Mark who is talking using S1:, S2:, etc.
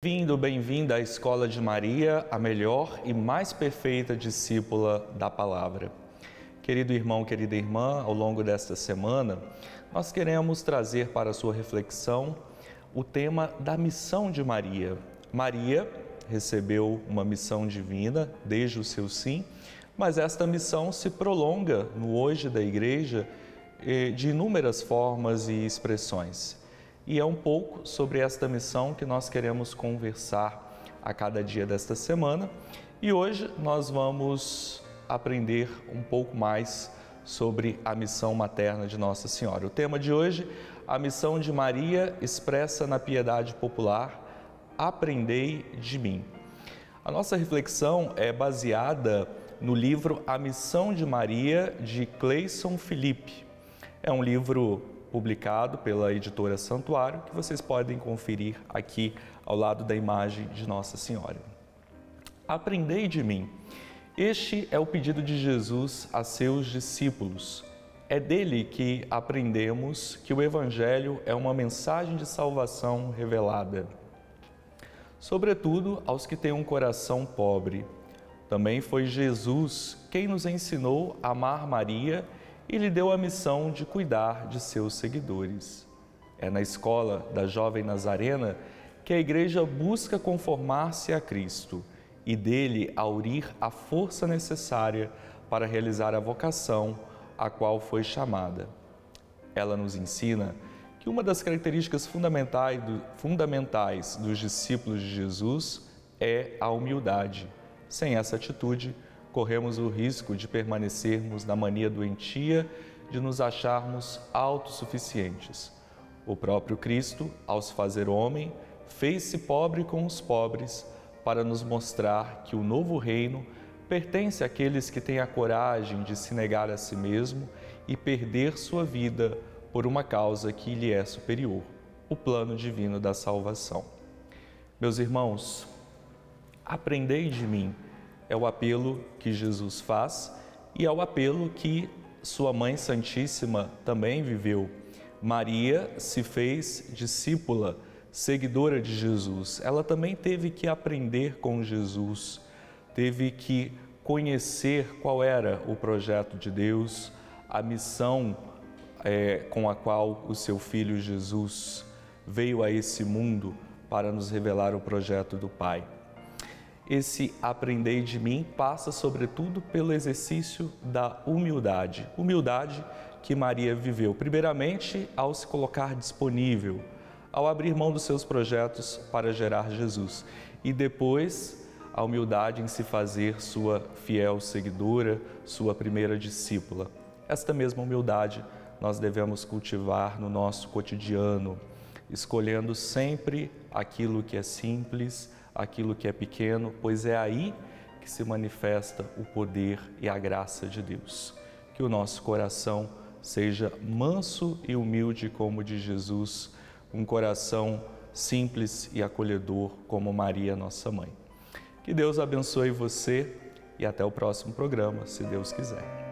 S1: Bem-vindo, bem-vinda à Escola de Maria, a melhor e mais perfeita discípula da palavra. Querido irmão, querida irmã, ao longo desta semana, nós queremos trazer para a sua reflexão o tema da missão de Maria. Maria recebeu uma missão divina desde o seu sim, mas esta missão se prolonga no hoje da igreja eh, de inúmeras formas e expressões. E é um pouco sobre esta missão que nós queremos conversar a cada dia desta semana. E hoje nós vamos aprender um pouco mais sobre a missão materna de Nossa Senhora. O tema de hoje, a missão de Maria expressa na piedade popular, aprendei de mim. A nossa reflexão é baseada no livro A Missão de Maria de Cleison Felipe. É um livro publicado pela editora Santuário, que vocês podem conferir aqui ao lado da imagem de Nossa Senhora. Aprendei de mim. Este é o pedido de Jesus a seus discípulos. É dele que aprendemos que o Evangelho é uma mensagem de salvação revelada. Sobretudo aos que têm um coração pobre. Também foi Jesus quem nos ensinou a amar Maria lhe deu a missão de cuidar de seus seguidores. É na escola da jovem Nazarena que a igreja busca conformar-se a Cristo e dele aurir a força necessária para realizar a vocação a qual foi chamada. Ela nos ensina que uma das características fundamentais dos discípulos de Jesus é a humildade. Sem essa atitude, corremos o risco de permanecermos na mania doentia de nos acharmos autossuficientes. O próprio Cristo, ao se fazer homem, fez-se pobre com os pobres para nos mostrar que o novo reino pertence àqueles que têm a coragem de se negar a si mesmo e perder sua vida por uma causa que lhe é superior, o plano divino da salvação. Meus irmãos, aprendei de mim é o apelo que Jesus faz e é o apelo que sua mãe Santíssima também viveu. Maria se fez discípula, seguidora de Jesus. Ela também teve que aprender com Jesus, teve que conhecer qual era o projeto de Deus, a missão é, com a qual o seu filho Jesus veio a esse mundo para nos revelar o projeto do Pai esse aprender de mim passa sobretudo pelo exercício da humildade. Humildade que Maria viveu, primeiramente ao se colocar disponível, ao abrir mão dos seus projetos para gerar Jesus, e depois a humildade em se fazer sua fiel seguidora, sua primeira discípula. Esta mesma humildade nós devemos cultivar no nosso cotidiano, escolhendo sempre aquilo que é simples, aquilo que é pequeno, pois é aí que se manifesta o poder e a graça de Deus. Que o nosso coração seja manso e humilde como o de Jesus, um coração simples e acolhedor como Maria, nossa mãe. Que Deus abençoe você e até o próximo programa, se Deus quiser.